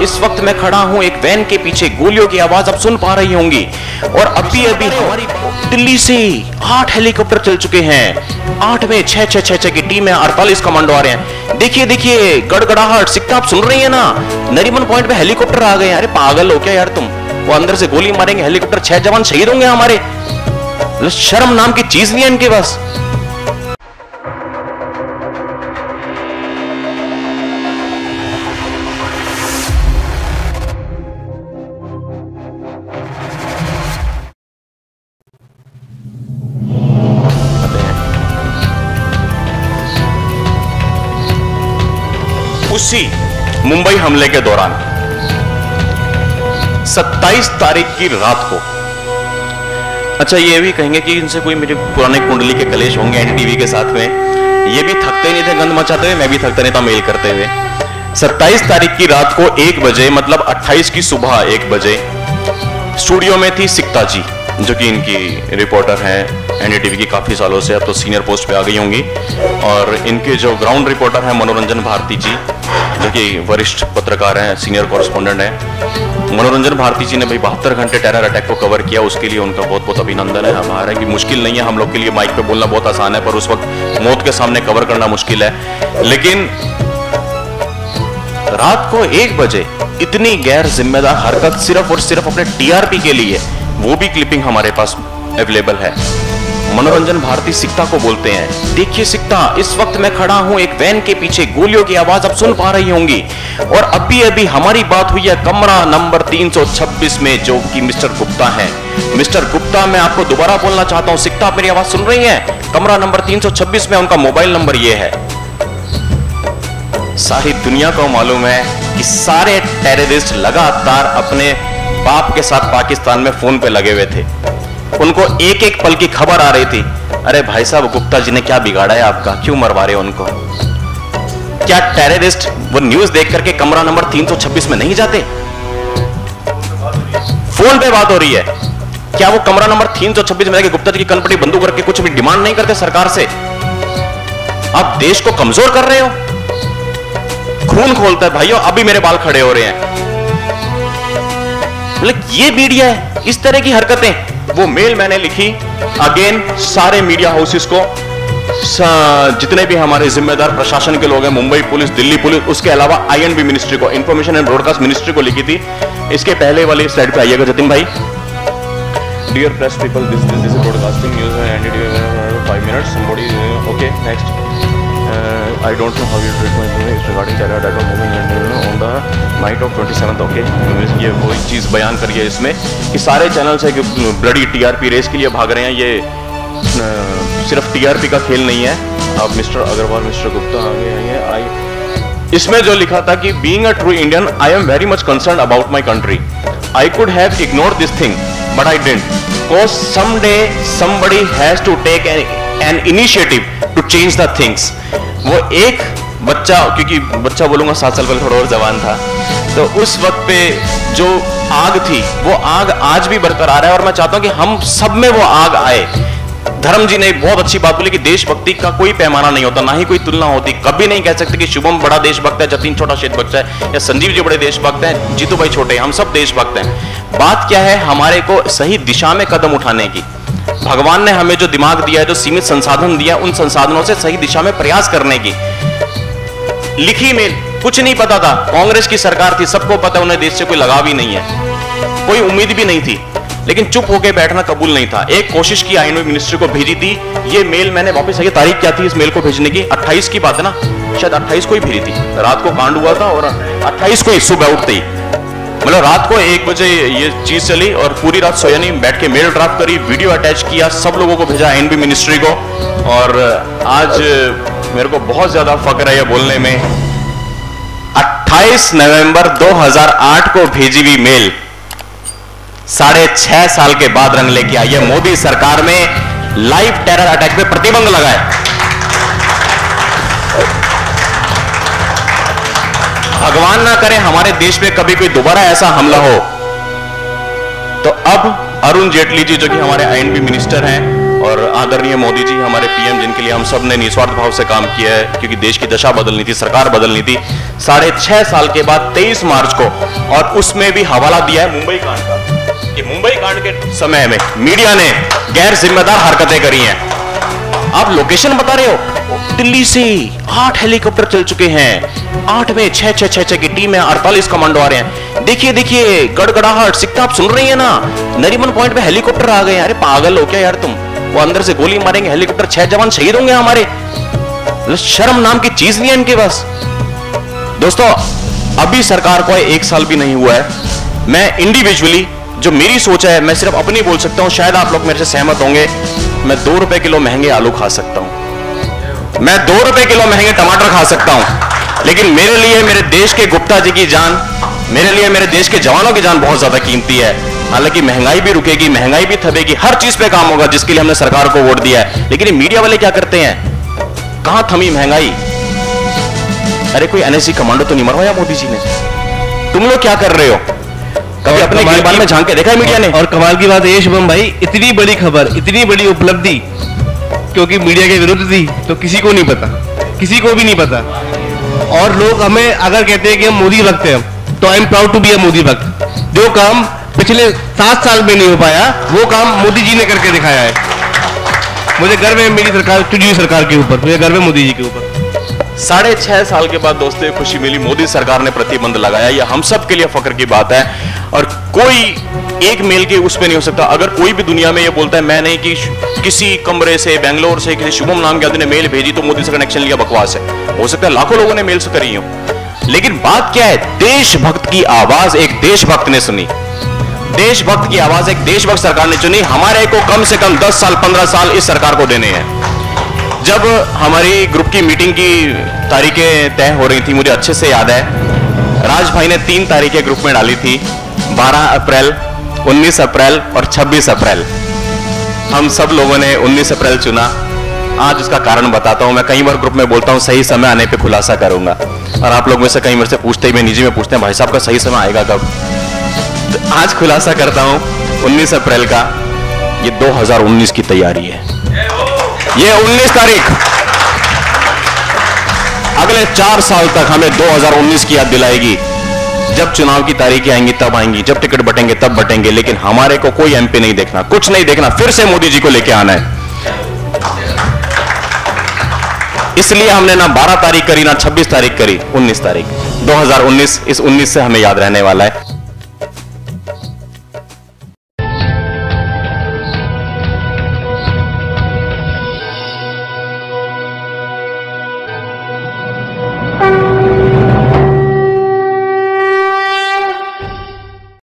इस वक्त मैं खड़ा हूँ, एक वैन के पीछे। गोलियों की आवाज़ आप सुन पा रही होंगी। और अभी अभी हमारी दिल्ली से आठ हेलीकॉप्टर चल चुके हैं। आठ में छह छह छह छह की टीम है, अड़तालीस कमांडो आ रहे हैं। देखिए देखिए, गड़गड़ाहट, सिक्का आप सुन रही है ना? नरीमन पॉइंट पे हेलीकॉप्टर आ गए अरे पागल हो क्या यार तुम? वो अंदर से गोली मारेंगे, हेलीकॉप्टर छह जवान शहीद होंगे हमारे। शर्म नाम की चीज़ नहीं है इनके पास। उसी मुंबई हमले के दौरान। 27 तारीख की रात को। अच्छा ये भी कहेंगे कि इनसे कोई मेरे पुराने कुंडली के कलेश होंगे एनटीवी के साथ में। ये भी थकते नहीं थे, गंद मचाते हुए, मैं भी थकता नहीं था मेल करते हुए। 27 तारीख की रात को एक बजे मतलब 28 की सुबह एक बजे, स्टूडियो में थी सिक्ता जी, जो कि इनकी रिपोर्टर हैं। एनडीटीवी की काफ़ी सालों से, अब तो सीनियर पोस्ट पे आ गई होंगी। और इनके जो ग्राउंड रिपोर्टर हैं, मनोरंजन भारती जी जो कि वरिष्ठ पत्रकार हैं सीनियर कॉरेस्पॉन्डेंट हैं। मनोरंजन भारती जी ने भाई बहत्तर घंटे टेरर अटैक को कवर किया, उसके लिए उनका बहुत बहुत अभिनंदन है। हमारा कि मुश्किल नहीं है, हम लोग के लिए माइक पे बोलना बहुत आसान है, पर उस वक्त मौत के सामने कवर करना मुश्किल है। लेकिन रात को एक बजे इतनी गैर जिम्मेदार हरकत सिर्फ़ और सिर्फ़ अपने टीआरपी के लिए, वो भी क्लिपिंग हमारे पास अवेलेबल है। मनोरंजन भारती सिक्ता को बोलते हैं। देखिए सिक्ता, इस वक्त मैं खड़ा हूँ एक वैन के पीछे। गोलियों की आवाज़ आप सुन पा रही होंगी। और अभी अभी हमारी बात हुई है कमरा नंबर 326 में, जो कि मिस्टर गुप्ता है। मिस्टर गुप्ता, मैं आपको दोबारा बोलना चाहता हूँ। सिक्ता, आप मेरी आवाज़ सुन रही है? कमरा नंबर 326 में उनका मोबाइल नंबर ये है। सारी दुनिया को मालूम है कि सारे टेररिस्ट लगातार अपने बाप के साथ पाकिस्तान में फ़ोन पे लगे हुए थे। उनको एक एक पल की खबर आ रही थी। अरे भाई साहब, गुप्ता जी ने क्या बिगाड़ा है आपका? क्यों मरवा रहे उनको? क्या टेररिस्ट वो न्यूज़ देख करके कमरा नंबर 326 में नहीं जाते? फ़ोन पे बात हो रही है। क्या वो कमरा नंबर 326 में जाके गुप्ता जी की कनपटी बंदूक करके कुछ भी डिमांड नहीं करते सरकार से? आप देश को कमज़ोर कर रहे हो? खून खोलता है भाइयों, अभी मेरे बाल खड़े हो रहे हैं। मतलब ये मीडिया है, इस तरह की हरकतें। वो मेल मैंने लिखी। अगेन सारे मीडिया हाउसेस को जितने भी हमारे जिम्मेदार प्रशासन के लोग हैं मुंबई पुलिस दिल्ली पुलिस उसके अलावा आईएनबी मिनिस्ट्री को इंफॉर्मेशन एंड ब्रॉडकास्ट मिनिस्ट्री को लिखी थी। इसके पहले वाली स्लाइड पे आइएगा जतिन भाई। Dear press people this this is broadcasting news and 5 minutes somebody okay next uh, I don't know how you treat my movie. Regarding terror attack the night of 27th okay? ये वही चीज़ बयान करी है इसमें कि सारे चैनल्स है कि ब्लडी टीआरपी रेस के लिए भाग रहे हैं। ये सिर्फ़ टीआरपी का खेल नहीं है। अब मिस्टर अग्रवाल मिस्टर गुप्ता आगे आएँगे आई इसमें जो लिखा था कि being a true Indian I am very much concern about my country I could have ignore this thing but I didn't because someday somebody has to take an initiative to change the things वो एक बच्चा, क्योंकि बच्चा बोलूँगा सात साल पहले थोड़ा और जवान था। तो उस वक्त पे जो आग थी, वो आग आज भी बरकरार है और मैं चाहता हूँ कि हम सब में वो आग आए। धर्म जी ने बहुत अच्छी बात बोली कि देशभक्ति का कोई पैमाना नहीं होता, ना ही कोई तुलना होती। कभी नहीं कह सकते कि शुभम बड़ा देशभक्त है, जतिन छोटा शेष बच्चा है, या संजीव जी बड़े देशभक्त हैं, जीतू भाई छोटे हम सब देशभक्त हैं। बात क्या है हमारे को सही दिशा में कदम उठाने की? भगवान ने हमें जो दिमाग दिया है, जो सीमित संसाधन दिया उन संसाधनों से सही दिशा में प्रयास करने की। लिखी मेल। कुछ नहीं पता था। कांग्रेस की सरकार थी, सबको पता उन्हें देश से कोई लगाव ही नहीं है। कोई उम्मीद भी नहीं थी। लेकिन चुप होकर बैठना कबूल नहीं था। एक कोशिश की आई मिनिस्ट्री को भेजी थी। ये मेल मैंने वापस आई, तारीख क्या थी इस मेल को भेजने की? 28 की बात है ना? शायद 28 को ही भेजी थी। रात को कांड हुआ था और 28 को ही सुबह उठते ही। मतलब रात को एक बजे ये चीज़ चली और पूरी रात सोया नहीं बैठ के मेल ड्राफ्ट करी, वीडियो अटैच किया, सब लोगों को भेजा एनबी मिनिस्ट्री को। और आज मेरे को बहुत ज़्यादा फक्र है ये बोलने में। 28 नवंबर 2008 को भेजी हुई मेल। साढ़े छह साल के बाद रंग लेके आई है। मोदी सरकार में लाइव टेरर अटैक पे प्रतिबंध लगाए भगवान ना करे, हमारे देश में कभी कोई दोबारा ऐसा हमला हो। तो अब अरुण जेटली जी, जो कि हमारे आईएनबी मिनिस्टर हैं, और आदरणीय मोदी जी, हमारे पीएम जिनके लिए हम सबने निस्वार्थ भाव से काम किया है, क्योंकि देश की दशा बदलनी थी, सरकार बदलनी थी, साढ़े छह साल के बाद 23 मार्च को, और उसमें भी हवाला दिया है मुंबई कांड का, कि मुंबई कांड के समय में मीडिया ने गैर जिम्मेदार हरकतें करी हैं। आप लोकेशन बता रहे हो, दिल्ली से आठ हेलीकॉप्टर चल चुके हैं आठ में छह छह छह छह की टीम है, अड़तालीस कमांडो आ रहे हैं। देखिए देखिए, गड़गड़ाहट, सिक्का आप सुन रही है ना? नरीमन पॉइंट पे हेलीकॉप्टर आ गए अरे पागल हो क्या यार तुम? वो अंदर से गोली मारेंगे हेलीकॉप्टर छह जवान शहीद होंगे हमारे। मतलब शर्म नाम की चीज़ नहीं है इनके पास। दोस्तों, अभी सरकार को एक साल भी नहीं हुआ है। मैं इंडिविजुअली जो मेरी सोच है, मैं सिर्फ़ अपनी बोल सकता हूँ, शायद आप लोग मेरे से सहमत होंगे। मैं दो रुपए किलो महँगे आलू खा सकता हूँ। मैं दो रुपए किलो महँगे टमाटर खा सकता हूँ। लेकिन मेरे लिए मेरे देश के गुप्ता जी की जान मेरे लिए मेरे देश के जवानों की जान बहुत ज़्यादा कीमती है। हालाँकि महँगाई भी रुकेगी महँगाई भी थपेगी हर चीज़ पे काम होगा जिसके लिए हमने सरकार को वोट दिया है। लेकिन ये मीडिया वाले क्या करते हैं? कहाँ थमी महँगाई? अरे कोई एनएससी कमांडो तो नहीं मरवाया मोदी जी ने। तुम लोग क्या कर रहे हो? कभी अपने गिरबान में झाँक के देखा है मीडिया ने? और कमाल की बात है शुभम भाई इतनी बड़ी खबर इतनी बड़ी उपलब्धि क्योंकि मीडिया के विरुद्ध थी तो किसी को नहीं पता किसी को भी नहीं पता। और लोग हमें अगर कहते हैं कि हम मोदी भक्त हैं तो I am proud to be a Modi bhakt. जो काम पिछले सात साल में नहीं हो पाया, वो काम मोदी जी ने करके दिखाया है। मुझे गर्व है मेरी सरकार, तुझी सरकार के ऊपर, मुझे गर्व है मोदी जी के ऊपर। साढ़े छह साल के बाद दोस्तों खुशी मिली। मोदी सरकार ने प्रतिबंध लगाया। यह हम सब के लिए फक्र की बात है। और कोई एक मेल के उस पे नहीं हो सकता। अगर कोई भी दुनिया में ये बोलता है, मैं नहीं कि किसी कमरे से, बेंगलोर से, किसी शुभम नाम के आदमी ने मेल भेजी तो मोदी से कनेक्शन लिया, बकवास है। हो सकता है लाखों लोगों ने मेल से करी हो। लेकिन बात क्या है? देशभक्त की आवाज़ एक देशभक्त ने सुनी। देशभक्त की आवाज़ एक देशभक्त सरकार ने चुनी। हमारे को कम से कम 10 साल 15 साल इस सरकार को देने हैं। जब हमारी ग्रुप की मीटिंग की तारीखें तय हो रही थी, मुझे अच्छे से याद है। राज भाई ने तीन तारीखें ग्रुप में डाली थी। 12 अप्रैल 19 अप्रैल और 26 अप्रैल। हम सब लोगों ने 19 अप्रैल चुना। आज उसका कारण बताता हूँ। मैं कई बार ग्रुप में बोलता हूँ, सही समय आने पे खुलासा करूँगा। और आप लोग में से कई मेरे से पूछते ही मैं निजी में पूछते हैं, भाई साहब का सही समय आएगा कब? तो आज खुलासा करता हूँ 19 अप्रैल का। ये 2019 की तैयारी है। ये 19 तारीख। अगले चार साल तक हमें 2019 की याद दिलाएगी। जब चुनाव की तारीखें आएँगी, तब आएँगी। जब टिकट बटेंगे, तब बटेंगे। लेकिन हमारे को कोई एमपी नहीं देखना। कुछ नहीं देखना। फिर से मोदी जी को लेके आना है। इसलिए हमने ना 12 तारीख करी, ना 26 तारीख करी 19 तारीख। 2019 इस 19 से हमें याद रहने वाला है।